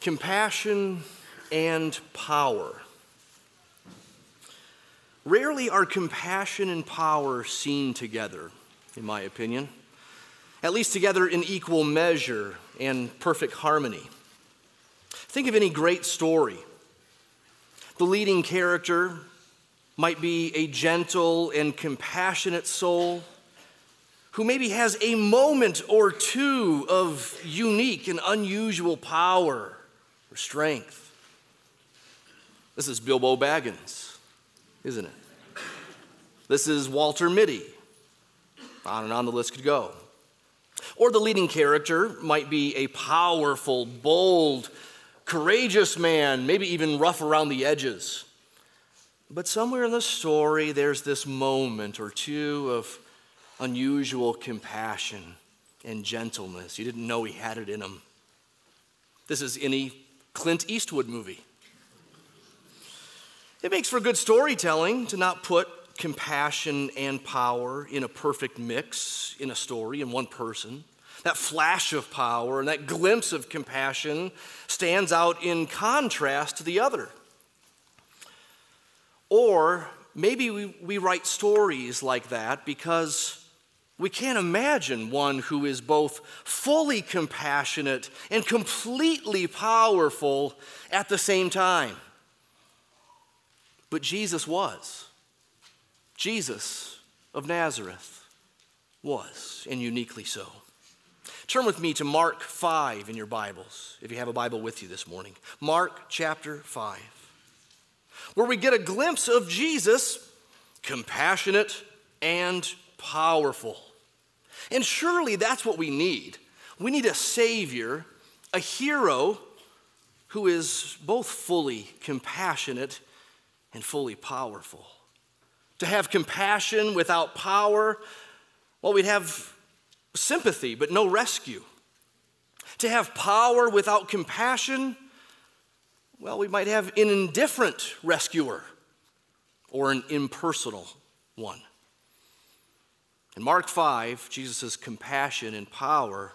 Compassion and power. Rarely are compassion and power seen together, in my opinion, at least together in equal measure and perfect harmony. Think of any great story. The leading character might be a gentle and compassionate soul who maybe has a moment or two of unique and unusual power strength. This is Bilbo Baggins, isn't it? This is Walter Mitty. On and on the list could go. Or the leading character might be a powerful, bold, courageous man, maybe even rough around the edges. But somewhere in the story, there's this moment or two of unusual compassion and gentleness. You didn't know he had it in him. This is any Clint Eastwood movie. It makes for good storytelling to not put compassion and power in a perfect mix in a story in one person. That flash of power and that glimpse of compassion stands out in contrast to the other. Or maybe we, we write stories like that because we can't imagine one who is both fully compassionate and completely powerful at the same time. But Jesus was. Jesus of Nazareth was, and uniquely so. Turn with me to Mark 5 in your Bibles, if you have a Bible with you this morning. Mark chapter 5, where we get a glimpse of Jesus, compassionate and powerful. And surely that's what we need. We need a Savior, a hero who is both fully compassionate and fully powerful. To have compassion without power, well, we'd have sympathy but no rescue. To have power without compassion, well, we might have an indifferent rescuer or an impersonal one. In Mark 5, Jesus' compassion and power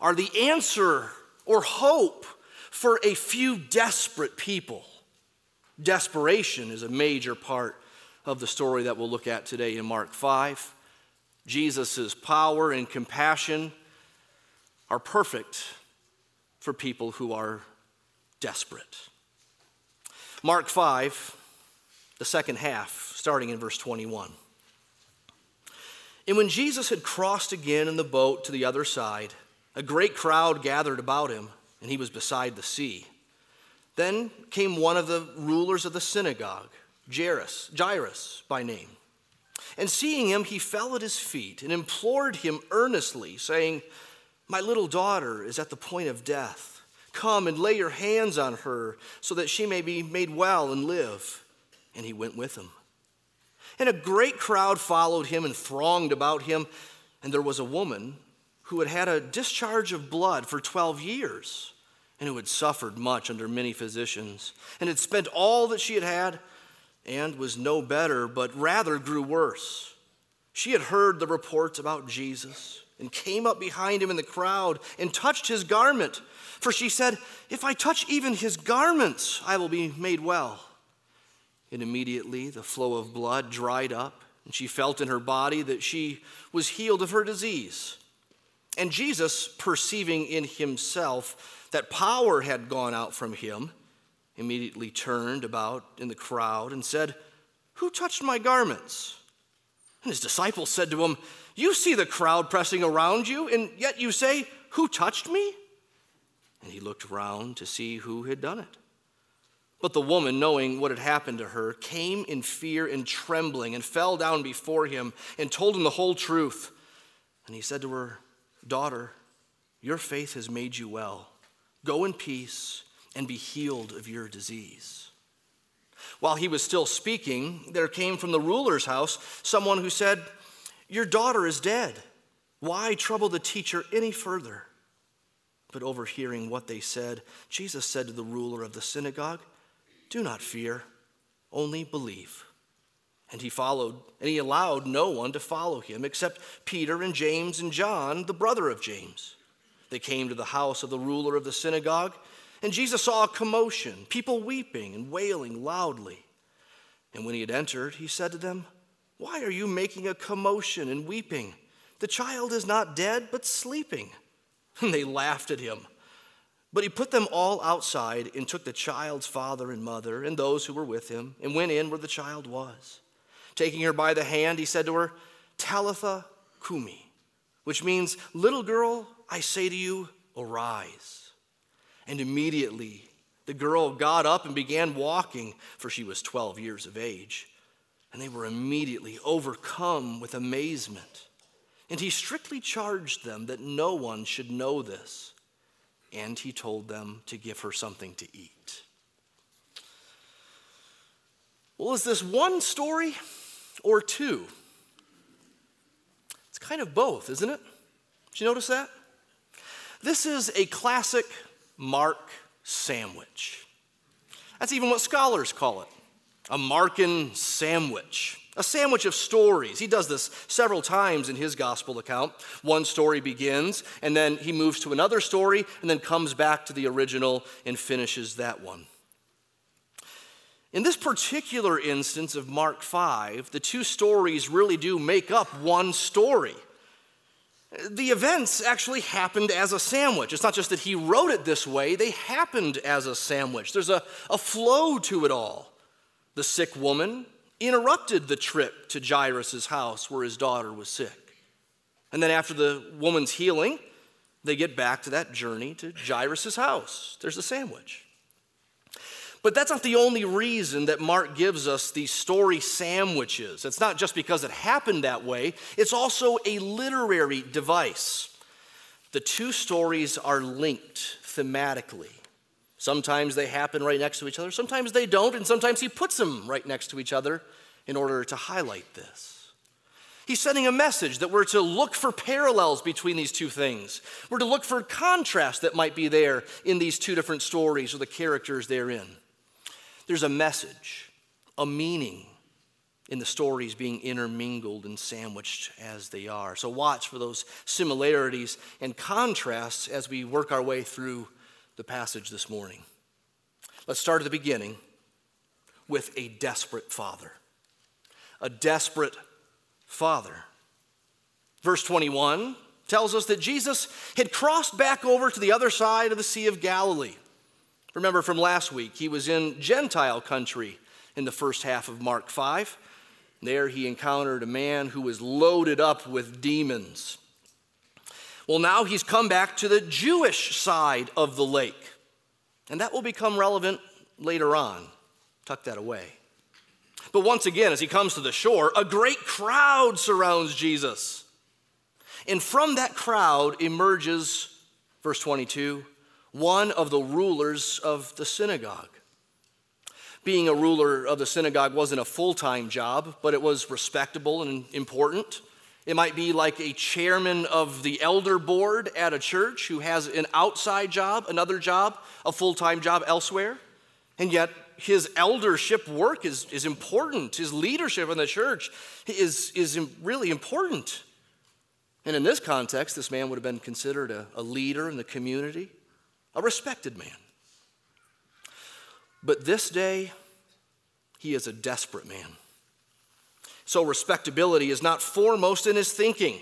are the answer or hope for a few desperate people. Desperation is a major part of the story that we'll look at today in Mark 5. Jesus' power and compassion are perfect for people who are desperate. Mark 5, the second half, starting in verse 21. And when Jesus had crossed again in the boat to the other side, a great crowd gathered about him, and he was beside the sea. Then came one of the rulers of the synagogue, Jairus, Jairus by name. And seeing him, he fell at his feet and implored him earnestly, saying, My little daughter is at the point of death. Come and lay your hands on her so that she may be made well and live. And he went with him. And a great crowd followed him and thronged about him. And there was a woman who had had a discharge of blood for 12 years and who had suffered much under many physicians and had spent all that she had had and was no better, but rather grew worse. She had heard the reports about Jesus and came up behind him in the crowd and touched his garment. For she said, If I touch even his garments, I will be made well. And immediately the flow of blood dried up, and she felt in her body that she was healed of her disease. And Jesus, perceiving in himself that power had gone out from him, immediately turned about in the crowd and said, Who touched my garments? And his disciples said to him, You see the crowd pressing around you, and yet you say, Who touched me? And he looked round to see who had done it. But the woman, knowing what had happened to her, came in fear and trembling and fell down before him and told him the whole truth. And he said to her, Daughter, your faith has made you well. Go in peace and be healed of your disease. While he was still speaking, there came from the ruler's house someone who said, Your daughter is dead. Why trouble the teacher any further? But overhearing what they said, Jesus said to the ruler of the synagogue, do not fear, only believe. And he followed, and he allowed no one to follow him except Peter and James and John, the brother of James. They came to the house of the ruler of the synagogue, And Jesus saw a commotion, people weeping and wailing loudly. And when he had entered, he said to them, Why are you making a commotion and weeping? The child is not dead, but sleeping. And they laughed at him. But he put them all outside and took the child's father and mother and those who were with him and went in where the child was. Taking her by the hand, he said to her, Talitha cumi, which means, Little girl, I say to you, arise. And immediately the girl got up and began walking, for she was 12 years of age. And they were immediately overcome with amazement. And he strictly charged them that no one should know this and he told them to give her something to eat. Well, is this one story or two? It's kind of both, isn't it? Did you notice that? This is a classic Mark sandwich. That's even what scholars call it a Markan sandwich a sandwich of stories. He does this several times in his gospel account. One story begins, and then he moves to another story, and then comes back to the original and finishes that one. In this particular instance of Mark 5, the two stories really do make up one story. The events actually happened as a sandwich. It's not just that he wrote it this way, they happened as a sandwich. There's a, a flow to it all. The sick woman, interrupted the trip to Jairus' house where his daughter was sick. And then after the woman's healing, they get back to that journey to Jairus' house. There's a sandwich. But that's not the only reason that Mark gives us these story sandwiches. It's not just because it happened that way, it's also a literary device. The two stories are linked thematically. Sometimes they happen right next to each other, sometimes they don't, and sometimes he puts them right next to each other in order to highlight this. He's sending a message that we're to look for parallels between these two things. We're to look for contrast that might be there in these two different stories or the characters therein. There's a message, a meaning in the stories being intermingled and sandwiched as they are. So watch for those similarities and contrasts as we work our way through the passage this morning. Let's start at the beginning with a desperate father. A desperate father. Verse 21 tells us that Jesus had crossed back over to the other side of the Sea of Galilee. Remember from last week, he was in Gentile country in the first half of Mark 5. There he encountered a man who was loaded up with demons. Well, now he's come back to the Jewish side of the lake. And that will become relevant later on. Tuck that away. But once again, as he comes to the shore, a great crowd surrounds Jesus. And from that crowd emerges, verse 22, one of the rulers of the synagogue. Being a ruler of the synagogue wasn't a full time job, but it was respectable and important. It might be like a chairman of the elder board at a church who has an outside job, another job, a full time job elsewhere. And yet, his eldership work is, is important. His leadership in the church is, is really important. And in this context, this man would have been considered a, a leader in the community, a respected man. But this day, he is a desperate man. So respectability is not foremost in his thinking.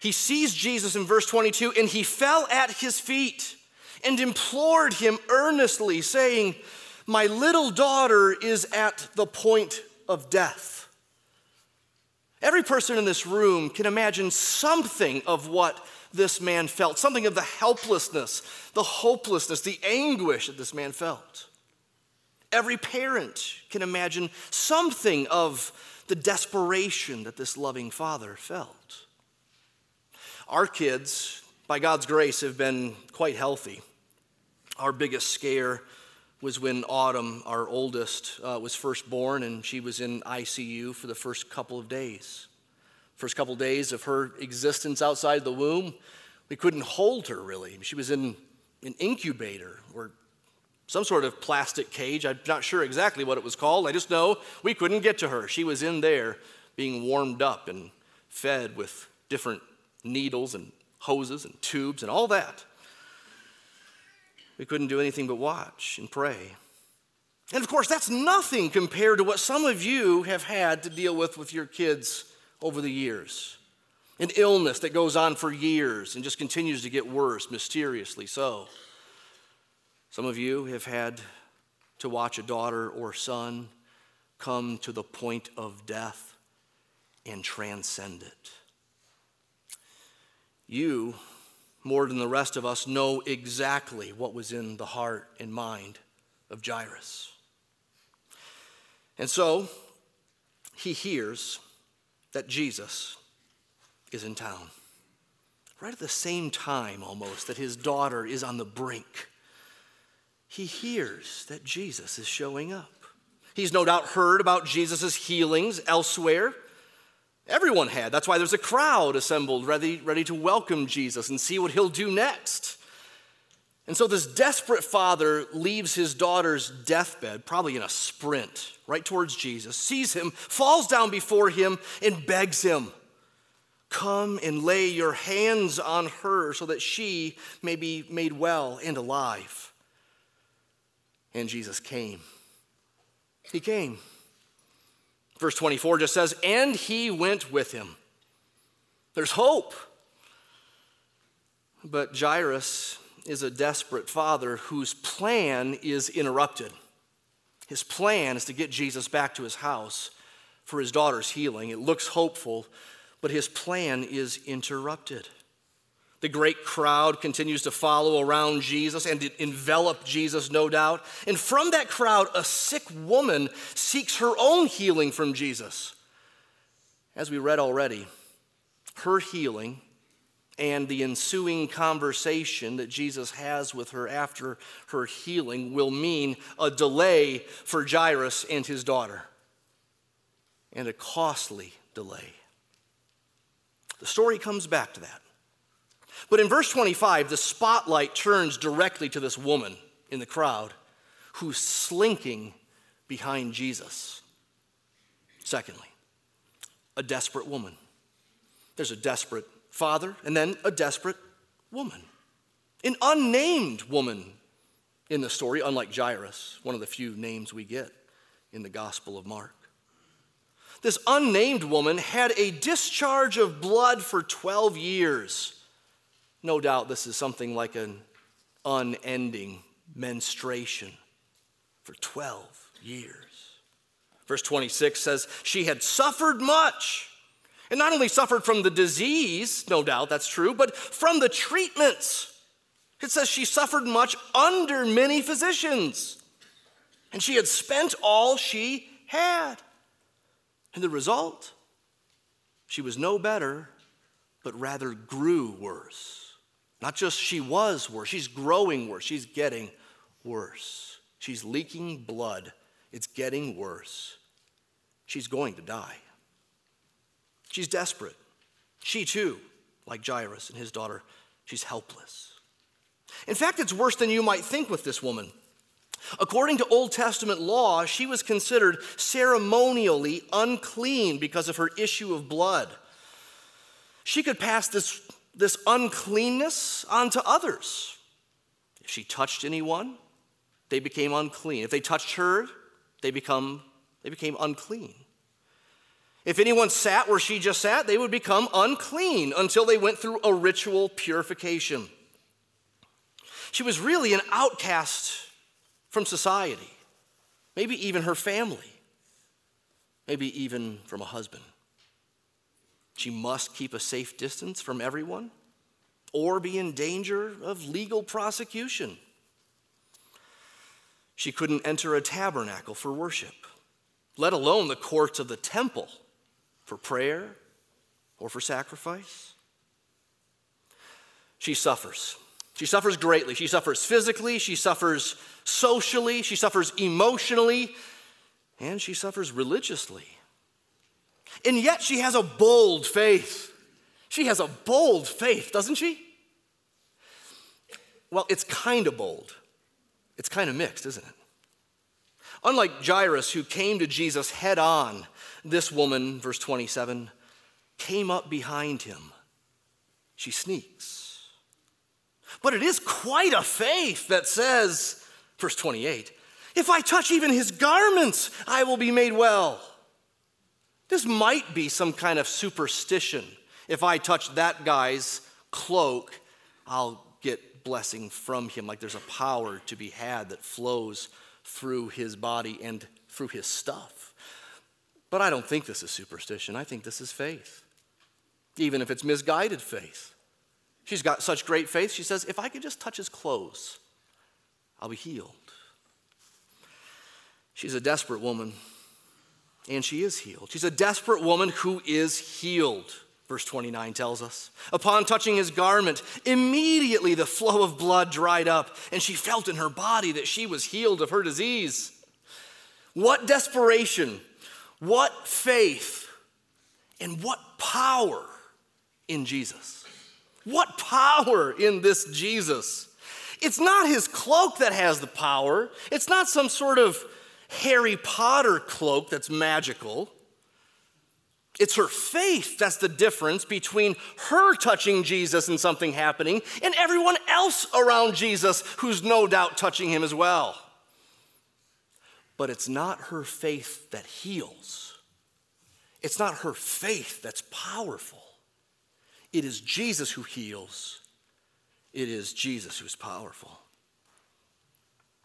He sees Jesus in verse 22 and he fell at his feet and implored him earnestly, saying, My little daughter is at the point of death. Every person in this room can imagine something of what this man felt, something of the helplessness, the hopelessness, the anguish that this man felt. Every parent can imagine something of the desperation that this loving father felt. Our kids, by God's grace, have been quite healthy. Our biggest scare was when Autumn, our oldest, uh, was first born, and she was in ICU for the first couple of days. First couple of days of her existence outside the womb, we couldn't hold her really. She was in an incubator or some sort of plastic cage. I'm not sure exactly what it was called. I just know we couldn't get to her. She was in there being warmed up and fed with different needles and hoses and tubes and all that. We couldn't do anything but watch and pray. And of course, that's nothing compared to what some of you have had to deal with with your kids over the years. An illness that goes on for years and just continues to get worse, mysteriously so. Some of you have had to watch a daughter or son come to the point of death and transcend it. You, more than the rest of us, know exactly what was in the heart and mind of Jairus. And so he hears that Jesus is in town. Right at the same time, almost, that his daughter is on the brink, he hears that Jesus is showing up. He's no doubt heard about Jesus' healings elsewhere. Everyone had. That's why there's a crowd assembled ready, ready to welcome Jesus and see what he'll do next. And so this desperate father leaves his daughter's deathbed, probably in a sprint, right towards Jesus, sees him, falls down before him, and begs him, Come and lay your hands on her so that she may be made well and alive. And Jesus came. He came. Verse 24 just says, And he went with him. There's hope. But Jairus is a desperate father whose plan is interrupted. His plan is to get Jesus back to his house for his daughter's healing. It looks hopeful, but his plan is interrupted. The great crowd continues to follow around Jesus and envelop Jesus, no doubt. And from that crowd, a sick woman seeks her own healing from Jesus. As we read already, her healing and the ensuing conversation that Jesus has with her after her healing will mean a delay for Jairus and his daughter, and a costly delay. The story comes back to that. But in verse 25, the spotlight turns directly to this woman in the crowd who's slinking behind Jesus. Secondly, a desperate woman. There's a desperate father, and then a desperate woman. An unnamed woman in the story, unlike Jairus, one of the few names we get in the Gospel of Mark. This unnamed woman had a discharge of blood for 12 years. No doubt this is something like an unending menstruation for 12 years. Verse 26 says, She had suffered much and not only suffered from the disease, no doubt that's true, but from the treatments. It says she suffered much under many physicians, and she had spent all she had. And the result? She was no better, but rather grew worse. Not just she was worse, she's growing worse, she's getting worse. She's leaking blood, it's getting worse. She's going to die. She's desperate. She too, like Jairus and his daughter, she's helpless. In fact, it's worse than you might think with this woman. According to Old Testament law, she was considered ceremonially unclean because of her issue of blood. She could pass this, this uncleanness onto others. If she touched anyone, they became unclean. If they touched her, they, become, they became unclean. If anyone sat where she just sat, they would become unclean until they went through a ritual purification. She was really an outcast from society, maybe even her family, maybe even from a husband. She must keep a safe distance from everyone or be in danger of legal prosecution. She couldn't enter a tabernacle for worship, let alone the courts of the temple for prayer or for sacrifice. She suffers. She suffers greatly. She suffers physically, she suffers socially, she suffers emotionally, and she suffers religiously. And yet she has a bold faith. She has a bold faith, doesn't she? Well, it's kind of bold. It's kind of mixed, isn't it? Unlike Jairus, who came to Jesus head on this woman, verse 27, came up behind him. She sneaks. But it is quite a faith that says, verse 28, if I touch even his garments, I will be made well. This might be some kind of superstition. If I touch that guy's cloak, I'll get blessing from him. Like there's a power to be had that flows through his body and through his stuff. But I don't think this is superstition. I think this is faith, even if it's misguided faith. She's got such great faith, she says, if I could just touch his clothes, I'll be healed. She's a desperate woman and she is healed. She's a desperate woman who is healed, verse 29 tells us. Upon touching his garment, immediately the flow of blood dried up, and she felt in her body that she was healed of her disease. What desperation, what faith, and what power in Jesus. What power in this Jesus. It's not his cloak that has the power, it's not some sort of Harry Potter cloak that's magical. It's her faith that's the difference between her touching Jesus and something happening and everyone else around Jesus who's no doubt touching him as well. But it's not her faith that heals, it's not her faith that's powerful. It is Jesus who heals, it is Jesus who's powerful.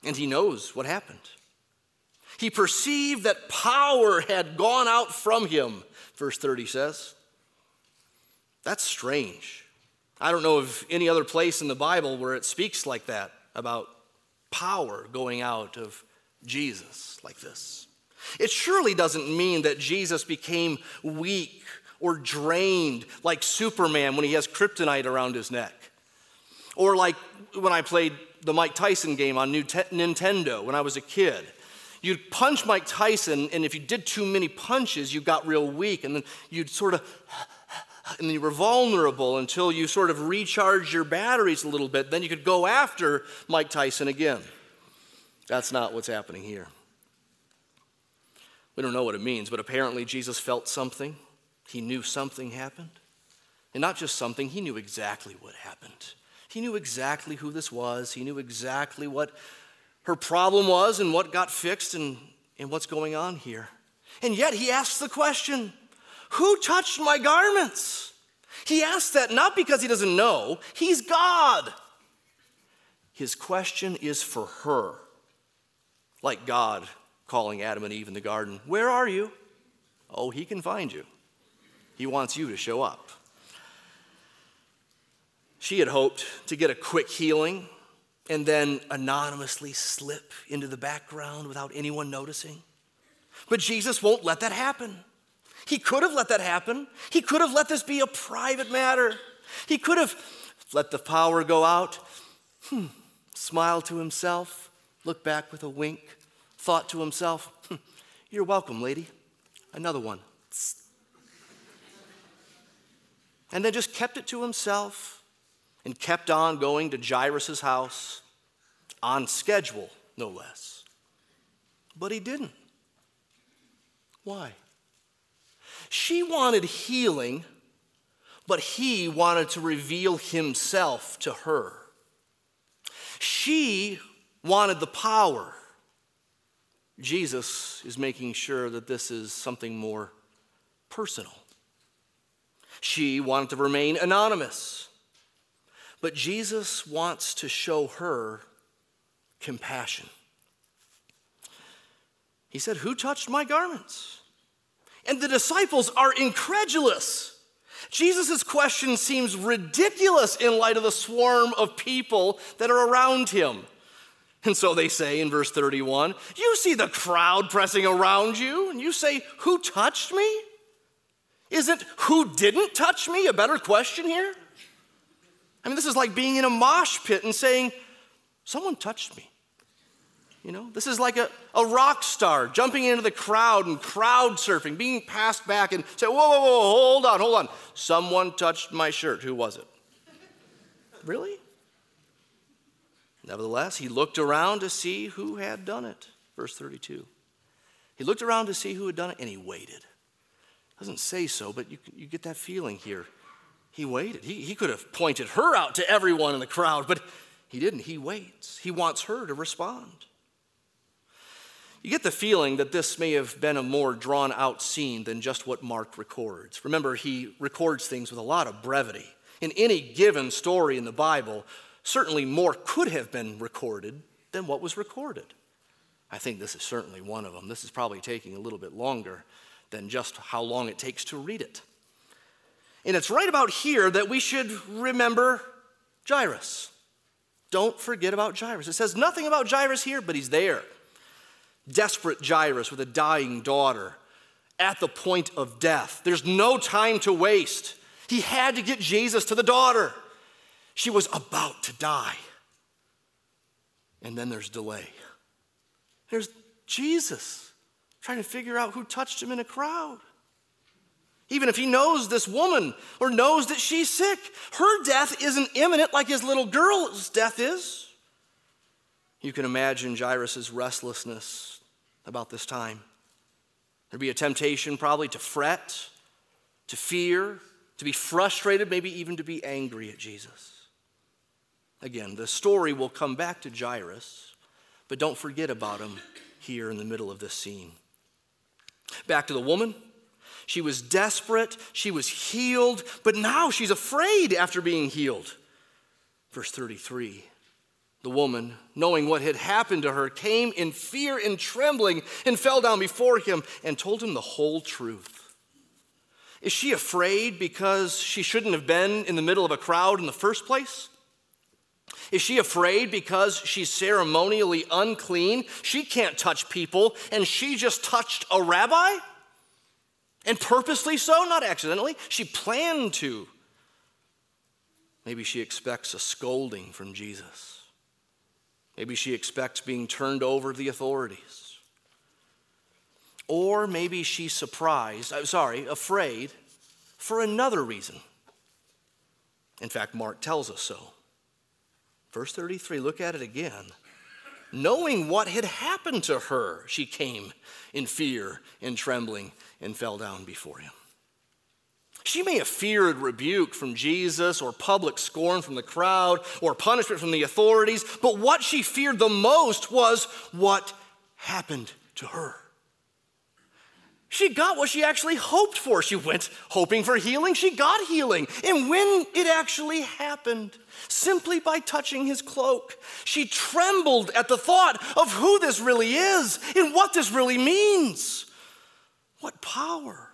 And he knows what happened. He perceived that power had gone out from him, verse 30 says. That's strange. I don't know of any other place in the Bible where it speaks like that about power going out of Jesus like this. It surely doesn't mean that Jesus became weak or drained like Superman when he has kryptonite around his neck. Or like when I played the Mike Tyson game on new Nintendo when I was a kid. You'd punch Mike Tyson, and if you did too many punches, you got real weak, and then you'd sort of, and you were vulnerable until you sort of recharged your batteries a little bit. Then you could go after Mike Tyson again. That's not what's happening here. We don't know what it means, but apparently Jesus felt something. He knew something happened. And not just something, he knew exactly what happened. He knew exactly who this was. He knew exactly what her problem was and what got fixed and, and what's going on here. And yet he asks the question Who touched my garments? He asks that not because he doesn't know, he's God. His question is for her, like God calling Adam and Eve in the garden Where are you? Oh, he can find you. He wants you to show up. She had hoped to get a quick healing and then anonymously slip into the background without anyone noticing. But Jesus won't let that happen. He could have let that happen. He could have let this be a private matter. He could have let the power go out, hmm, smile to himself, look back with a wink, thought to himself, hmm, You're welcome, lady. Another one. And then just kept it to himself and kept on going to Jairus' house on schedule, no less. But he didn't. Why? She wanted healing, but he wanted to reveal himself to her. She wanted the power. Jesus is making sure that this is something more personal. She wanted to remain anonymous. But Jesus wants to show her compassion. He said, Who touched my garments? And the disciples are incredulous. Jesus' question seems ridiculous in light of the swarm of people that are around him. And so they say in verse 31 You see the crowd pressing around you, and you say, Who touched me? Isn't who didn't touch me a better question here? I mean, this is like being in a mosh pit and saying, Someone touched me. You know, this is like a, a rock star jumping into the crowd and crowd surfing, being passed back and say, whoa, whoa, whoa, hold on, hold on. Someone touched my shirt. Who was it? really? Nevertheless, he looked around to see who had done it. Verse 32. He looked around to see who had done it and he waited. Doesn't say so, but you, you get that feeling here. He waited. He, he could have pointed her out to everyone in the crowd, but he didn't. He waits. He wants her to respond. You get the feeling that this may have been a more drawn out scene than just what Mark records. Remember, he records things with a lot of brevity. In any given story in the Bible, certainly more could have been recorded than what was recorded. I think this is certainly one of them. This is probably taking a little bit longer than just how long it takes to read it. And it's right about here that we should remember Jairus. Don't forget about Jairus. It says nothing about Jairus here, but he's there. Desperate Jairus with a dying daughter at the point of death. There's no time to waste. He had to get Jesus to the daughter. She was about to die. And then there's delay. There's Jesus trying to figure out who touched him in a crowd. Even if he knows this woman or knows that she's sick, her death isn't imminent like his little girl's death is. You can imagine Jairus' restlessness about this time. There'd be a temptation probably to fret, to fear, to be frustrated, maybe even to be angry at Jesus. Again, the story will come back to Jairus, but don't forget about him here in the middle of this scene. Back to the woman. She was desperate, she was healed, but now she's afraid after being healed. Verse 33 The woman, knowing what had happened to her, came in fear and trembling and fell down before him and told him the whole truth. Is she afraid because she shouldn't have been in the middle of a crowd in the first place? Is she afraid because she's ceremonially unclean? She can't touch people, and she just touched a rabbi? And purposely so, not accidentally. She planned to. Maybe she expects a scolding from Jesus. Maybe she expects being turned over to the authorities. Or maybe she's surprised, I'm sorry, afraid for another reason. In fact, Mark tells us so. Verse 33, look at it again. Knowing what had happened to her, she came in fear and trembling and fell down before him. She may have feared rebuke from Jesus or public scorn from the crowd or punishment from the authorities, but what she feared the most was what happened to her. She got what she actually hoped for. She went hoping for healing. She got healing. And when it actually happened, simply by touching his cloak, she trembled at the thought of who this really is and what this really means. What power!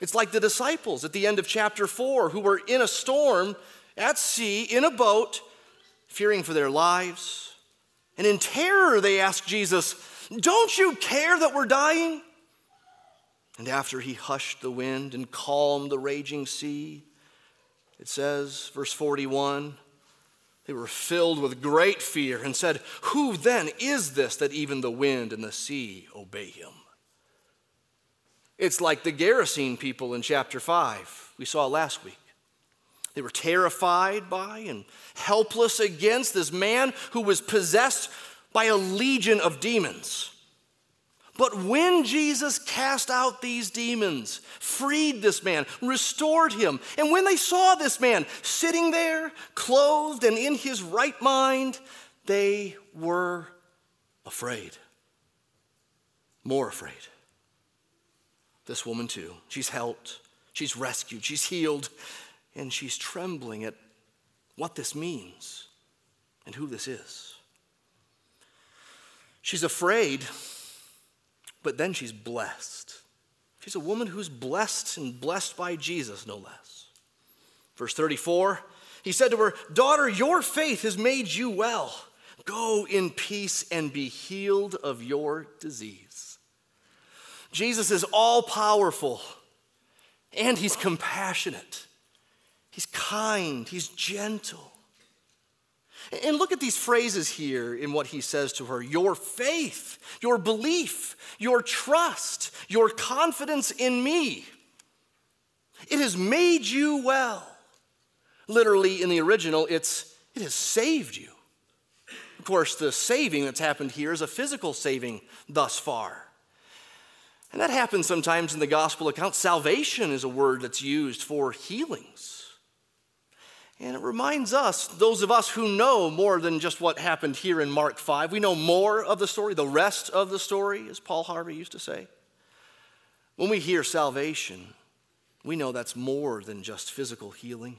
It's like the disciples at the end of chapter 4 who were in a storm at sea in a boat, fearing for their lives. And in terror, they asked Jesus, Don't you care that we're dying? And after he hushed the wind and calmed the raging sea, it says, verse 41, they were filled with great fear and said, Who then is this that even the wind and the sea obey him? It's like the Gerasene people in chapter 5 we saw last week. They were terrified by and helpless against this man who was possessed by a legion of demons. But when Jesus cast out these demons, freed this man, restored him, and when they saw this man sitting there, clothed and in his right mind, they were afraid. More afraid. This woman, too. She's helped, she's rescued, she's healed, and she's trembling at what this means and who this is. She's afraid but then she's blessed. She's a woman who's blessed and blessed by Jesus, no less. Verse 34 he said to her, Daughter, your faith has made you well. Go in peace and be healed of your disease. Jesus is all powerful and he's compassionate. He's kind, he's gentle. And look at these phrases here in what he says to her your faith, your belief, your trust, your confidence in me. It has made you well. Literally, in the original, it's it has saved you. Of course, the saving that's happened here is a physical saving thus far. And that happens sometimes in the gospel account. Salvation is a word that's used for healings. And it reminds us, those of us who know more than just what happened here in Mark 5, we know more of the story, the rest of the story, as Paul Harvey used to say. When we hear salvation, we know that's more than just physical healing.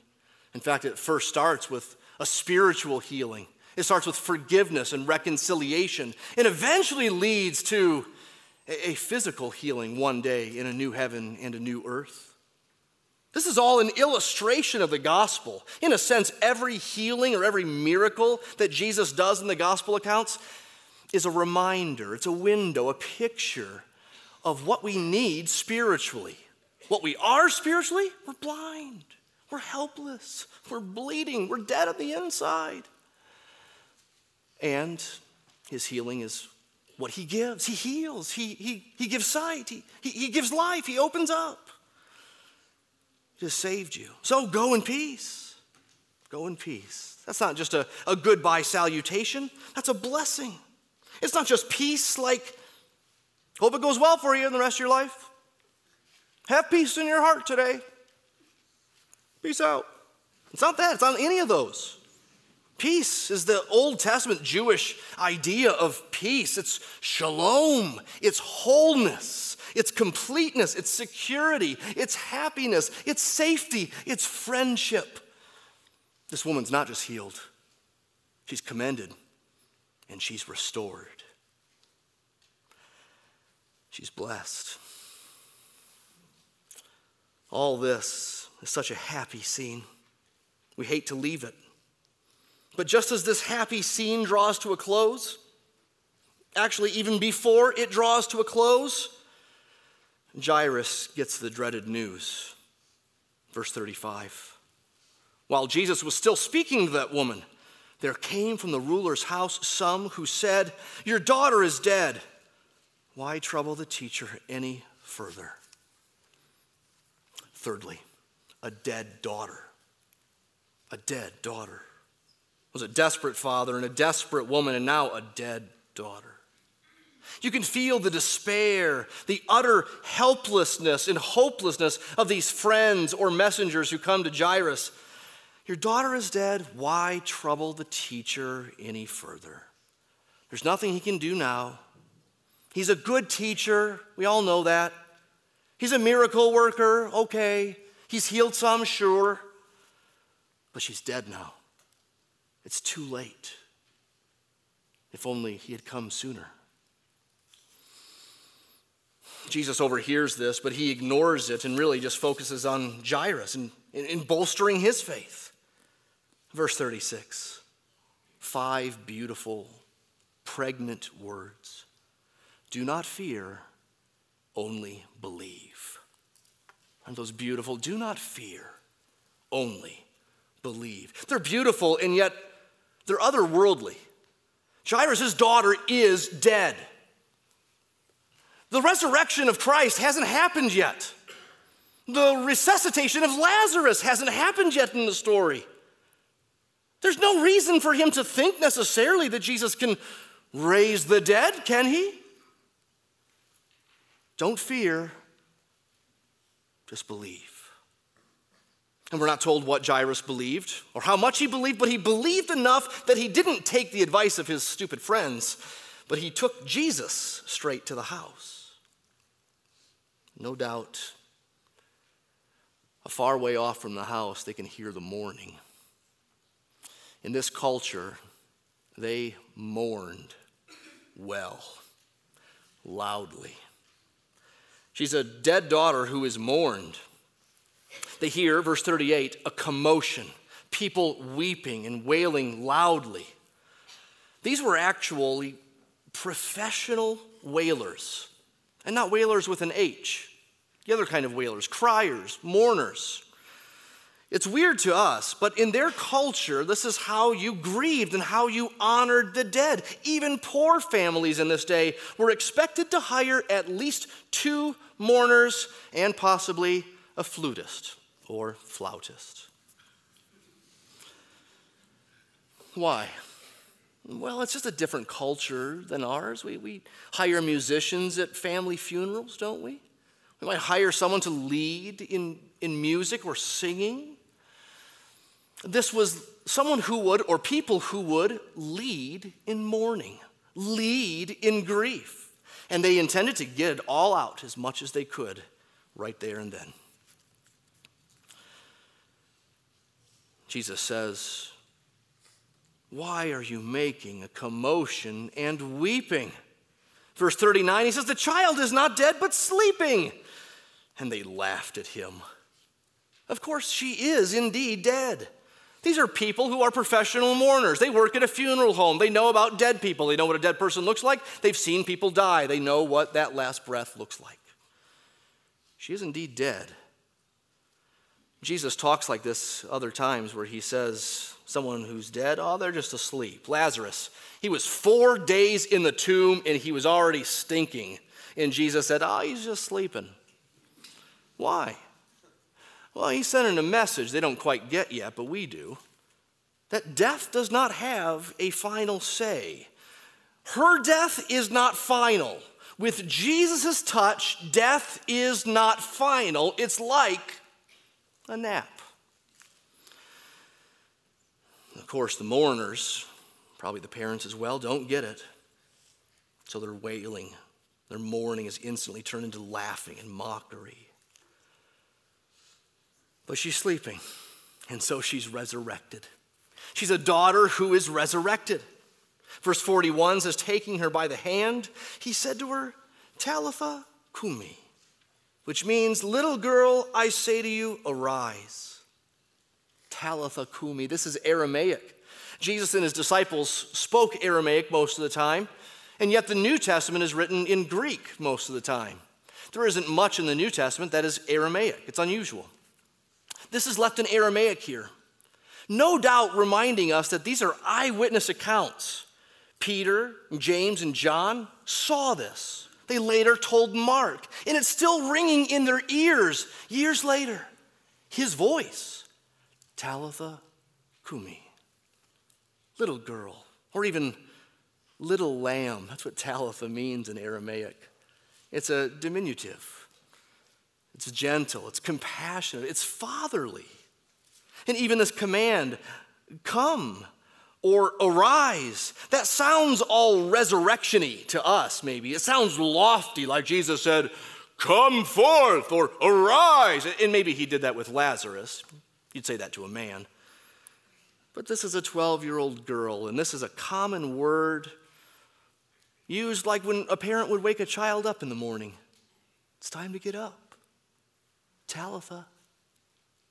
In fact, it first starts with a spiritual healing. It starts with forgiveness and reconciliation, and eventually leads to a physical healing one day in a new heaven and a new earth. This is all an illustration of the gospel. In a sense, every healing or every miracle that Jesus does in the gospel accounts is a reminder, it's a window, a picture of what we need spiritually. What we are spiritually, we're blind, we're helpless, we're bleeding, we're dead on the inside. And his healing is what he gives. He heals, he, he, he gives sight, he, he, he gives life, he opens up He just saved you. So go in peace. Go in peace. That's not just a, a goodbye salutation, that's a blessing. It's not just peace like, hope it goes well for you in the rest of your life. Have peace in your heart today. Peace out. It's not that, it's not any of those. Peace is the Old Testament Jewish idea of peace. It's shalom, it's wholeness. It's completeness, it's security, it's happiness, it's safety, it's friendship. This woman's not just healed, she's commended and she's restored. She's blessed. All this is such a happy scene. We hate to leave it. But just as this happy scene draws to a close, actually, even before it draws to a close, Jairus gets the dreaded news. Verse 35. While Jesus was still speaking to that woman, there came from the ruler's house some who said, Your daughter is dead. Why trouble the teacher any further? Thirdly, a dead daughter. A dead daughter. Was a desperate father and a desperate woman, and now a dead daughter. You can feel the despair, the utter helplessness and hopelessness of these friends or messengers who come to Jairus. Your daughter is dead. Why trouble the teacher any further? There's nothing he can do now. He's a good teacher. We all know that. He's a miracle worker. Okay. He's healed some, sure. But she's dead now. It's too late. If only he had come sooner. Jesus overhears this, but he ignores it and really just focuses on Jairus and in bolstering his faith. Verse 36 five beautiful, pregnant words. Do not fear, only believe. And those beautiful, do not fear, only believe. They're beautiful, and yet they're otherworldly. Jairus' daughter is dead. The resurrection of Christ hasn't happened yet. The resuscitation of Lazarus hasn't happened yet in the story. There's no reason for him to think necessarily that Jesus can raise the dead, can he? Don't fear, just believe. And we're not told what Jairus believed or how much he believed, but he believed enough that he didn't take the advice of his stupid friends, but he took Jesus straight to the house. No doubt, a far way off from the house, they can hear the mourning. In this culture, they mourned well, loudly. She's a dead daughter who is mourned. They hear, verse 38, a commotion, people weeping and wailing loudly. These were actually professional wailers, and not whalers with an H the other kind of wailers, criers, mourners. It's weird to us, but in their culture, this is how you grieved and how you honored the dead. Even poor families in this day were expected to hire at least two mourners and possibly a flutist or flautist. Why? Well, it's just a different culture than ours. We, we hire musicians at family funerals, don't we? We might hire someone to lead in, in music or singing. This was someone who would, or people who would, lead in mourning, lead in grief. And they intended to get it all out as much as they could right there and then. Jesus says, Why are you making a commotion and weeping? Verse 39, he says, The child is not dead, but sleeping. And they laughed at him. Of course, she is indeed dead. These are people who are professional mourners. They work at a funeral home. They know about dead people. They know what a dead person looks like. They've seen people die. They know what that last breath looks like. She is indeed dead. Jesus talks like this other times where he says, Someone who's dead, oh, they're just asleep. Lazarus, he was four days in the tomb and he was already stinking. And Jesus said, Oh, he's just sleeping. Why? Well, he's sending a message they don't quite get yet, but we do that death does not have a final say. Her death is not final. With Jesus' touch, death is not final. It's like a nap. Of course, the mourners, probably the parents as well, don't get it. So they're wailing. Their mourning is instantly turned into laughing and mockery. But she's sleeping, and so she's resurrected. She's a daughter who is resurrected. Verse 41 says, Taking her by the hand, he said to her, Talitha Kumi, which means, Little girl, I say to you, arise. Talitha Kumi. This is Aramaic. Jesus and his disciples spoke Aramaic most of the time, and yet the New Testament is written in Greek most of the time. There isn't much in the New Testament that is Aramaic, it's unusual. This is left in Aramaic here. No doubt reminding us that these are eyewitness accounts. Peter, James, and John saw this. They later told Mark, and it's still ringing in their ears years later. His voice, Talitha Kumi, little girl, or even little lamb. That's what Talitha means in Aramaic. It's a diminutive, it's gentle, it's compassionate, it's fatherly. And even this command, come, or arise. That sounds all resurrectiony to us, maybe. It sounds lofty, like Jesus said, Come forth or arise. And maybe he did that with Lazarus. You'd say that to a man. But this is a 12 year old girl, and this is a common word used like when a parent would wake a child up in the morning. It's time to get up. Talitha,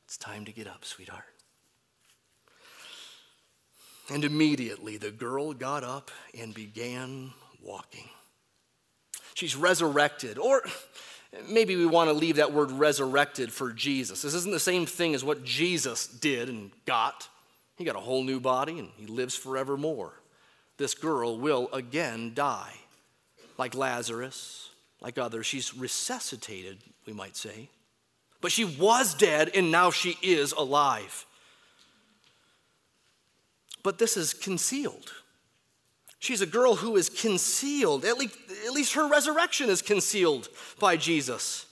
it's time to get up, sweetheart. And immediately the girl got up and began walking. She's resurrected. Or maybe we want to leave that word resurrected for Jesus. This isn't the same thing as what Jesus did and got. He got a whole new body and he lives forevermore. This girl will again die, like Lazarus, like others. She's resuscitated, we might say. But she was dead and now she is alive but this is concealed. She's a girl who is concealed. At least, at least her resurrection is concealed by Jesus.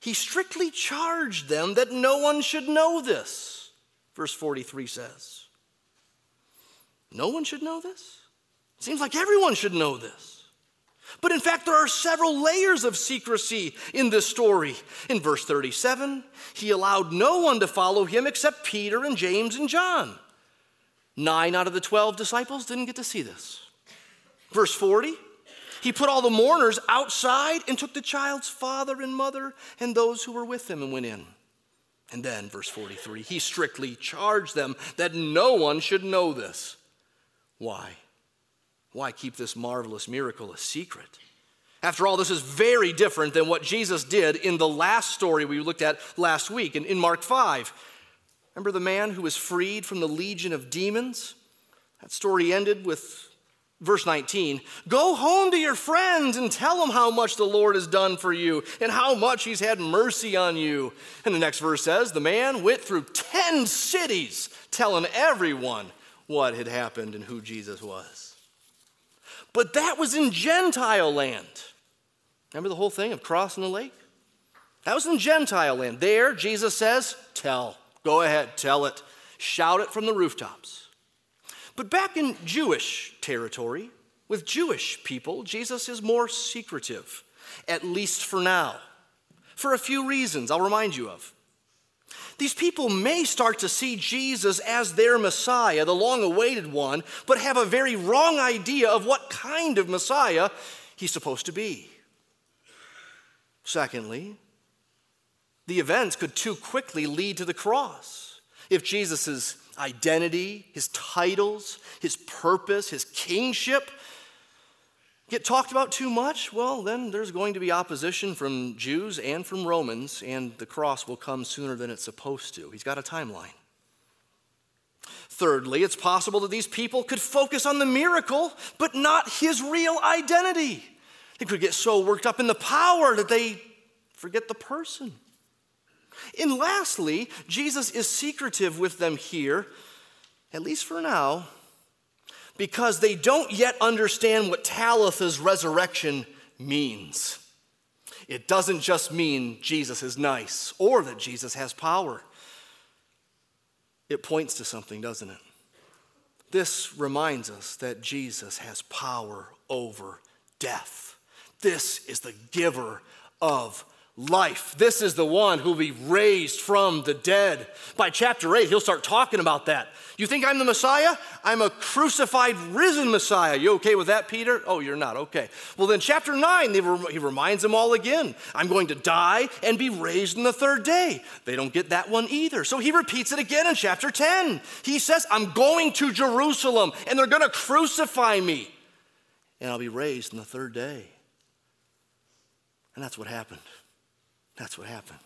He strictly charged them that no one should know this, verse 43 says. No one should know this? Seems like everyone should know this. But in fact, there are several layers of secrecy in this story. In verse 37, he allowed no one to follow him except Peter and James and John. Nine out of the 12 disciples didn't get to see this. Verse 40, he put all the mourners outside and took the child's father and mother and those who were with him and went in. And then, verse 43, he strictly charged them that no one should know this. Why? Why keep this marvelous miracle a secret? After all, this is very different than what Jesus did in the last story we looked at last week in, in Mark 5. Remember the man who was freed from the legion of demons? That story ended with verse 19 Go home to your friends and tell them how much the Lord has done for you and how much he's had mercy on you. And the next verse says The man went through 10 cities telling everyone what had happened and who Jesus was. But that was in Gentile land. Remember the whole thing of crossing the lake? That was in Gentile land. There, Jesus says, Tell. Go ahead, tell it. Shout it from the rooftops. But back in Jewish territory, with Jewish people, Jesus is more secretive, at least for now, for a few reasons I'll remind you of. These people may start to see Jesus as their Messiah, the long awaited one, but have a very wrong idea of what kind of Messiah he's supposed to be. Secondly, the events could too quickly lead to the cross. If Jesus' identity, his titles, his purpose, his kingship get talked about too much, well, then there's going to be opposition from Jews and from Romans, and the cross will come sooner than it's supposed to. He's got a timeline. Thirdly, it's possible that these people could focus on the miracle, but not his real identity. They could get so worked up in the power that they forget the person. And lastly, Jesus is secretive with them here, at least for now, because they don't yet understand what Talitha's resurrection means. It doesn't just mean Jesus is nice or that Jesus has power. It points to something, doesn't it? This reminds us that Jesus has power over death. This is the giver of life. This is the one who will be raised from the dead. By chapter 8, he'll start talking about that. You think I'm the Messiah? I'm a crucified, risen Messiah. You okay with that, Peter? Oh, you're not. Okay. Well, then, chapter 9, he reminds them all again I'm going to die and be raised in the third day. They don't get that one either. So he repeats it again in chapter 10. He says, I'm going to Jerusalem and they're going to crucify me and I'll be raised in the third day. And that's what happened. That's what happened.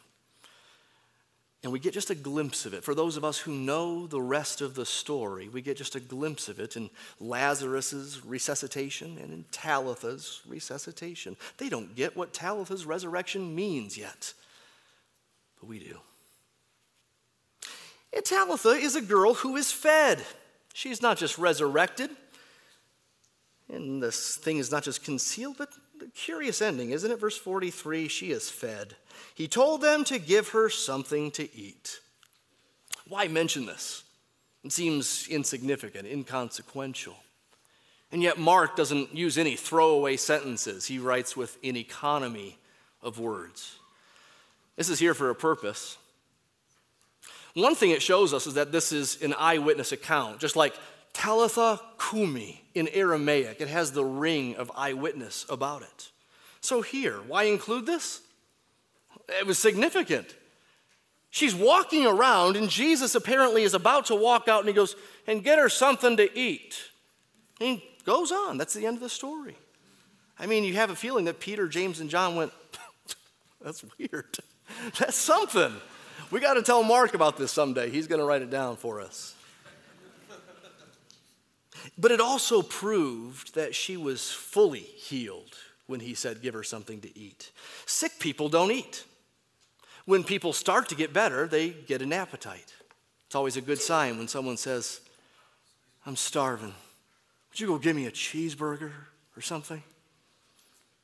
And we get just a glimpse of it. For those of us who know the rest of the story, we get just a glimpse of it in Lazarus' resuscitation and in Talitha's resuscitation. They don't get what Talitha's resurrection means yet, but we do. And Talitha is a girl who is fed. She's not just resurrected, and this thing is not just concealed, but a curious ending, isn't it? Verse 43 she is fed. He told them to give her something to eat. Why mention this? It seems insignificant, inconsequential. And yet, Mark doesn't use any throwaway sentences. He writes with an economy of words. This is here for a purpose. One thing it shows us is that this is an eyewitness account, just like Talitha Kumi in Aramaic. It has the ring of eyewitness about it. So, here, why include this? It was significant. She's walking around, and Jesus apparently is about to walk out, and he goes, and get her something to eat. And he goes on. That's the end of the story. I mean, you have a feeling that Peter, James, and John went, that's weird. That's something. We got to tell Mark about this someday. He's going to write it down for us. But it also proved that she was fully healed when he said, Give her something to eat. Sick people don't eat when people start to get better, they get an appetite. It's always a good sign when someone says, I'm starving. Would you go give me a cheeseburger or something?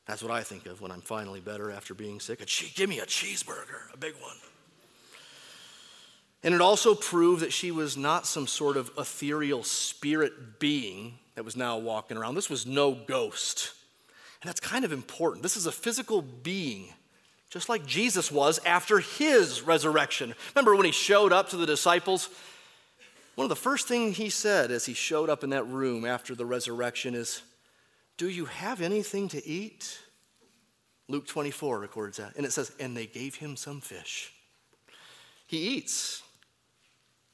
That's what I think of when I'm finally better after being sick. A che- give me a cheeseburger, a big one. And it also proved that she was not some sort of ethereal spirit being that was now walking around. This was no ghost. And that's kind of important. This is a physical being just like Jesus was after his resurrection. Remember when he showed up to the disciples? One of the first things he said as he showed up in that room after the resurrection is, Do you have anything to eat? Luke 24 records that. And it says, And they gave him some fish. He eats,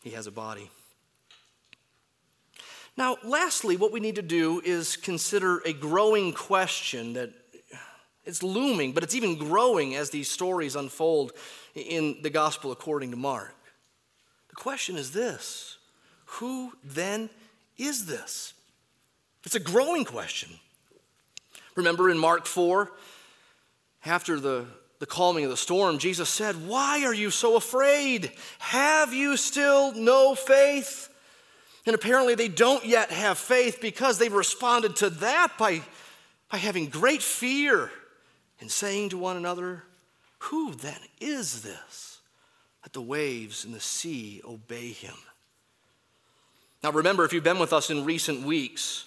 he has a body. Now, lastly, what we need to do is consider a growing question that it's looming, but it's even growing as these stories unfold in the gospel according to Mark. The question is this Who then is this? It's a growing question. Remember in Mark 4, after the, the calming of the storm, Jesus said, Why are you so afraid? Have you still no faith? And apparently, they don't yet have faith because they've responded to that by, by having great fear and saying to one another, Who then is this that the waves and the sea obey him? Now, remember, if you've been with us in recent weeks,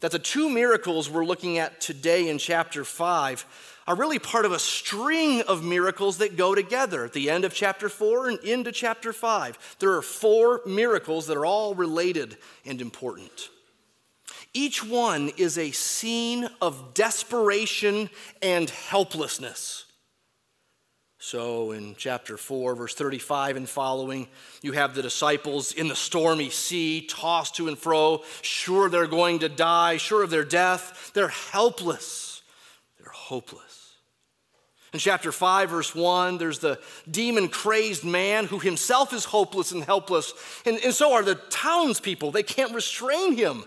that the two miracles we're looking at today in chapter 5 are really part of a string of miracles that go together at the end of chapter 4 and into chapter 5. There are four miracles that are all related and important. Each one is a scene of desperation and helplessness. So, in chapter 4, verse 35 and following, you have the disciples in the stormy sea, tossed to and fro, sure they're going to die, sure of their death. They're helpless, they're hopeless. In chapter 5, verse 1, there's the demon crazed man who himself is hopeless and helpless, and, and so are the townspeople. They can't restrain him.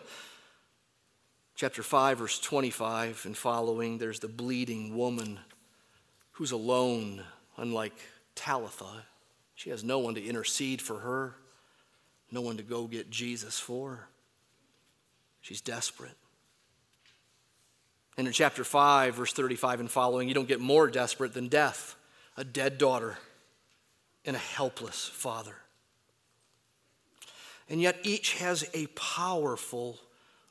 Chapter 5, verse 25 and following, there's the bleeding woman who's alone, unlike Talitha. She has no one to intercede for her, no one to go get Jesus for. She's desperate. And in chapter 5, verse 35 and following, you don't get more desperate than death a dead daughter and a helpless father. And yet each has a powerful,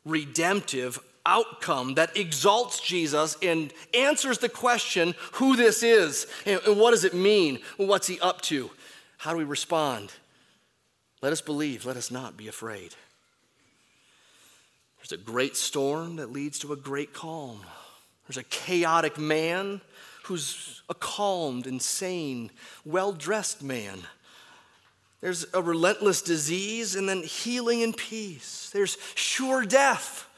redemptive outcome that exalts Jesus and answers the question who this is and what does it mean? What's he up to? How do we respond? Let us believe, let us not be afraid. There's a great storm that leads to a great calm. There's a chaotic man who's a calmed and sane, well dressed man. There's a relentless disease and then healing and peace. There's sure death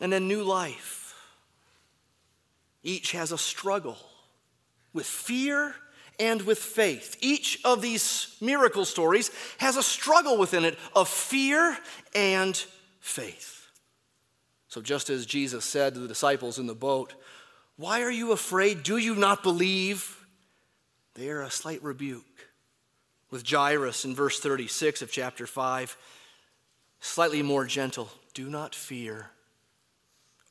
and then new life. Each has a struggle with fear and with faith. Each of these miracle stories has a struggle within it of fear and faith. So, just as Jesus said to the disciples in the boat, Why are you afraid? Do you not believe? They are a slight rebuke. With Jairus in verse 36 of chapter 5, slightly more gentle Do not fear,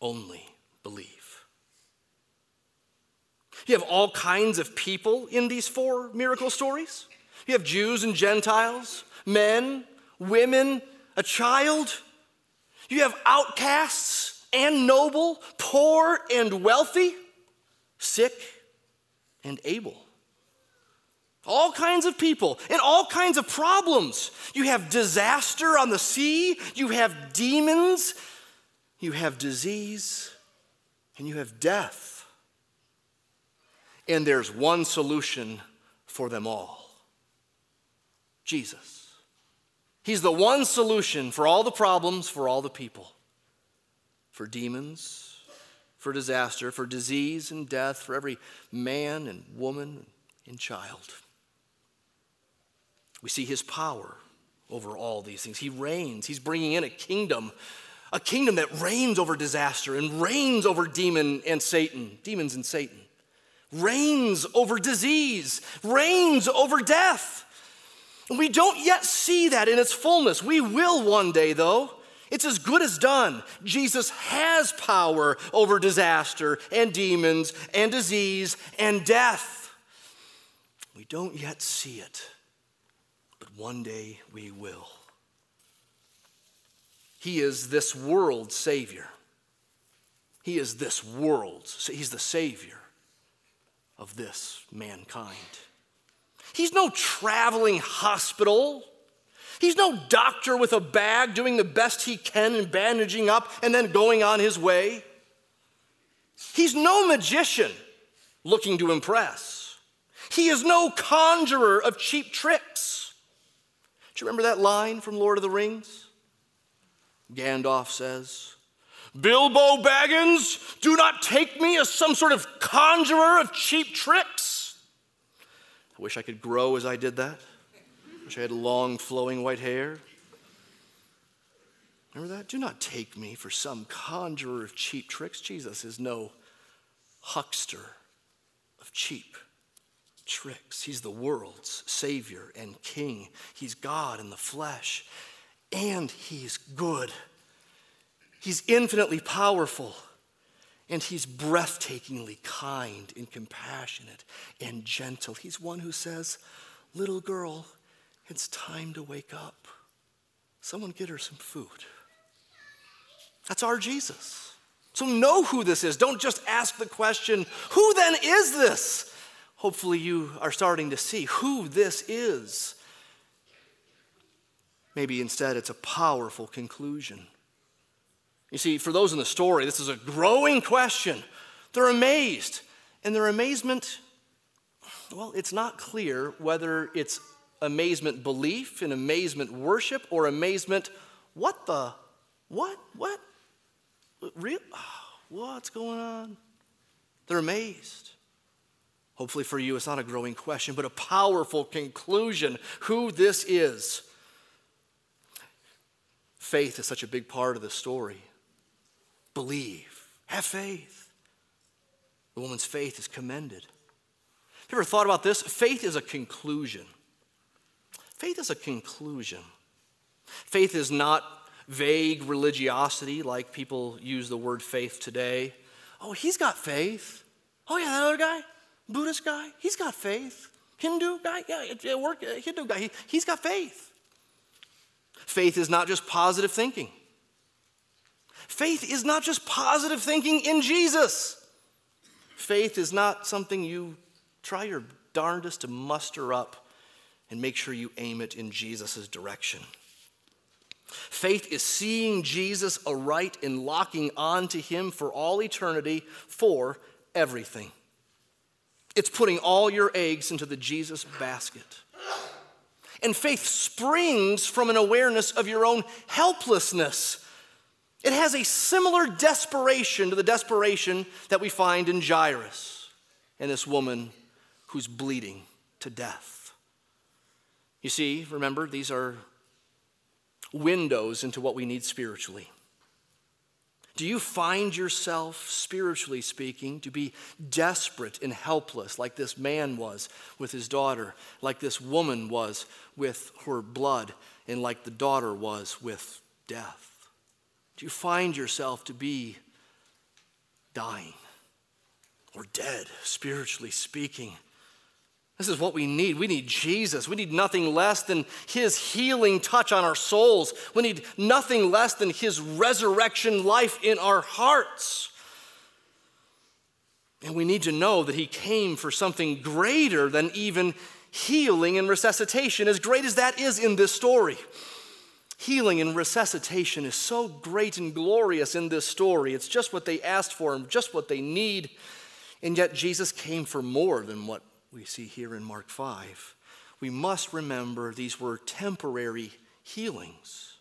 only believe. You have all kinds of people in these four miracle stories. You have Jews and Gentiles, men, women, a child. You have outcasts and noble, poor and wealthy, sick and able. All kinds of people and all kinds of problems. You have disaster on the sea, you have demons, you have disease, and you have death. And there's one solution for them all Jesus. He's the one solution for all the problems, for all the people, for demons, for disaster, for disease and death, for every man and woman and child. We see his power over all these things. He reigns, he's bringing in a kingdom, a kingdom that reigns over disaster and reigns over demon and Satan, demons and Satan, reigns over disease, reigns over death. We don't yet see that in its fullness. We will one day, though. It's as good as done. Jesus has power over disaster and demons and disease and death. We don't yet see it, one day we will. He is this world's Savior. He is this world's, He's the Savior of this mankind. He's no traveling hospital. He's no doctor with a bag doing the best he can and bandaging up and then going on his way. He's no magician looking to impress. He is no conjurer of cheap tricks. You remember that line from Lord of the Rings? Gandalf says, Bilbo Baggins, do not take me as some sort of conjurer of cheap tricks. I wish I could grow as I did that. I Wish I had long, flowing white hair. Remember that? Do not take me for some conjurer of cheap tricks. Jesus is no huckster of cheap tricks. He's the world's Savior and King. He's God in the flesh. and he's good. He's infinitely powerful, and he's breathtakingly kind and compassionate and gentle. He's one who says, Little girl, it's time to wake up. Someone get her some food. That's our Jesus. So know who this is. Don't just ask the question, Who then is this? Hopefully, you are starting to see who this is. Maybe instead it's a powerful conclusion. You see, for those in the story, this is a growing question. They're amazed. And their amazement, well, it's not clear whether it's amazement belief and amazement worship or amazement, what the, what, what? Real? What's going on? They're amazed. Hopefully, for you, it's not a growing question, but a powerful conclusion who this is. Faith is such a big part of the story. Believe, have faith. The woman's faith is commended. Have you ever thought about this? Faith is a conclusion. Faith is a conclusion. Faith is not vague religiosity like people use the word faith today. Oh, he's got faith. Oh, yeah, that other guy, Buddhist guy, he's got faith. Hindu guy, yeah, work, uh, Hindu guy, he, he's got faith. Faith is not just positive thinking. Faith is not just positive thinking in Jesus. Faith is not something you try your darndest to muster up and make sure you aim it in Jesus' direction. Faith is seeing Jesus aright and locking on to him for all eternity for everything. It's putting all your eggs into the Jesus basket. And faith springs from an awareness of your own helplessness. It has a similar desperation to the desperation that we find in Jairus and this woman who's bleeding to death. You see, remember, these are windows into what we need spiritually. Do you find yourself, spiritually speaking, to be desperate and helpless, like this man was with his daughter, like this woman was with her blood, and like the daughter was with death? Do you find yourself to be dying or dead, spiritually speaking? This is what we need. We need Jesus. We need nothing less than his healing touch on our souls. We need nothing less than his resurrection life in our hearts. And we need to know that he came for something greater than even healing and resuscitation, as great as that is in this story. Healing and resuscitation is so great and glorious in this story. It's just what they asked for and just what they need. And yet, Jesus came for more than what we see here in Mark 5, we must remember these were temporary healings.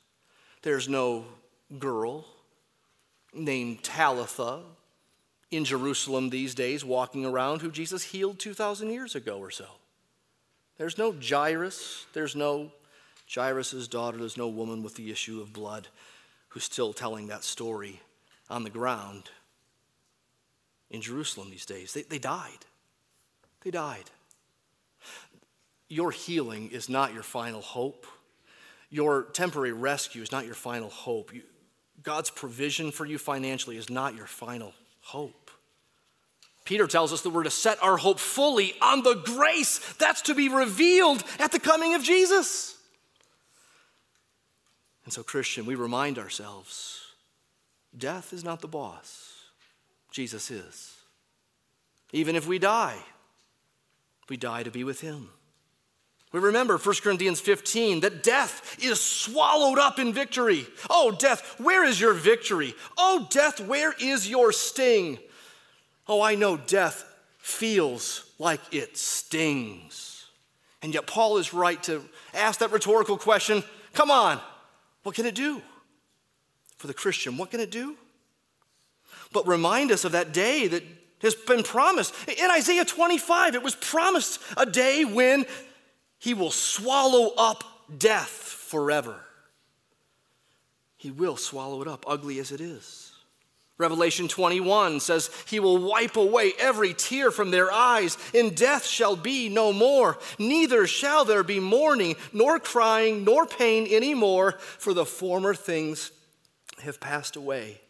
There's no girl named Talitha in Jerusalem these days walking around who Jesus healed 2,000 years ago or so. There's no Jairus, there's no Jairus' daughter, there's no woman with the issue of blood who's still telling that story on the ground in Jerusalem these days. They, they died. They died. Your healing is not your final hope. Your temporary rescue is not your final hope. You, God's provision for you financially is not your final hope. Peter tells us that we're to set our hope fully on the grace that's to be revealed at the coming of Jesus. And so, Christian, we remind ourselves death is not the boss, Jesus is. Even if we die, we die to be with him. We remember 1 Corinthians 15 that death is swallowed up in victory. Oh, death, where is your victory? Oh, death, where is your sting? Oh, I know death feels like it stings. And yet, Paul is right to ask that rhetorical question come on, what can it do? For the Christian, what can it do? But remind us of that day that has been promised. In Isaiah 25, it was promised a day when he will swallow up death forever. He will swallow it up, ugly as it is. Revelation 21 says, He will wipe away every tear from their eyes, and death shall be no more. Neither shall there be mourning, nor crying, nor pain anymore, for the former things have passed away.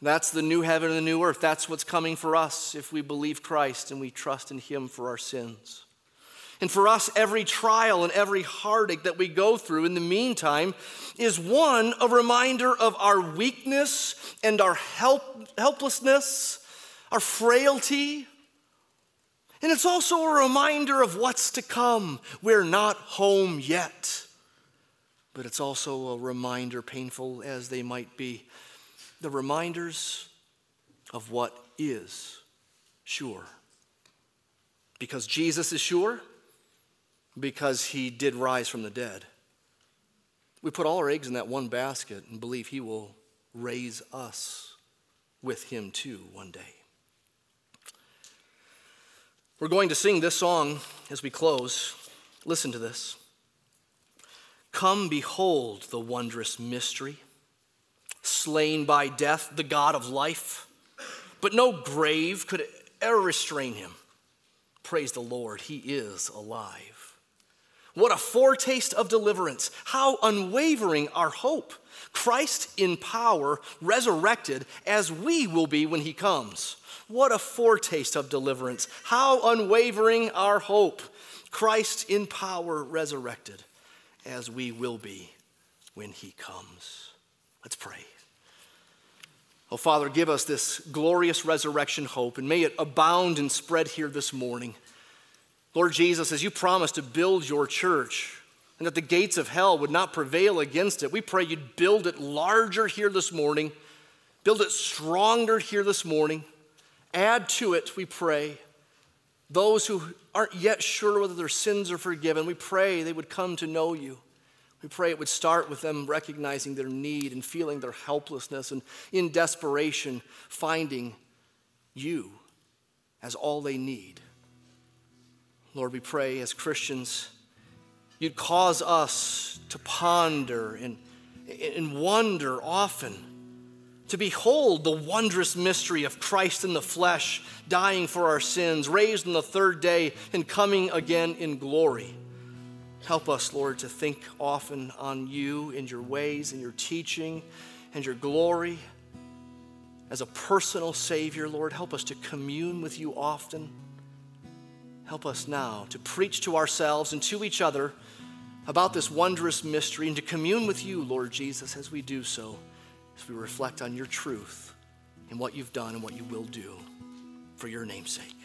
That's the new heaven and the new earth. That's what's coming for us if we believe Christ and we trust in Him for our sins. And for us, every trial and every heartache that we go through in the meantime is one, a reminder of our weakness and our help, helplessness, our frailty. And it's also a reminder of what's to come. We're not home yet. But it's also a reminder, painful as they might be, the reminders of what is sure. Because Jesus is sure because he did rise from the dead. We put all our eggs in that one basket and believe he will raise us with him too one day. We're going to sing this song as we close. Listen to this. Come behold the wondrous mystery, slain by death, the God of life, but no grave could ever restrain him. Praise the Lord, he is alive. What a foretaste of deliverance. How unwavering our hope. Christ in power, resurrected, as we will be when he comes. What a foretaste of deliverance. How unwavering our hope. Christ in power, resurrected, as we will be when he comes. Let's pray. Oh, Father, give us this glorious resurrection hope, and may it abound and spread here this morning. Lord Jesus, as you promised to build your church and that the gates of hell would not prevail against it, we pray you'd build it larger here this morning, build it stronger here this morning. Add to it, we pray, those who aren't yet sure whether their sins are forgiven. We pray they would come to know you. We pray it would start with them recognizing their need and feeling their helplessness and in desperation finding you as all they need. Lord, we pray as Christians, you'd cause us to ponder and, and wonder often, to behold the wondrous mystery of Christ in the flesh, dying for our sins, raised on the third day, and coming again in glory. Help us, Lord, to think often on you and your ways and your teaching and your glory. As a personal Savior, Lord, help us to commune with you often. Help us now to preach to ourselves and to each other about this wondrous mystery and to commune with you, Lord Jesus, as we do so, as we reflect on your truth and what you've done and what you will do for your name's sake.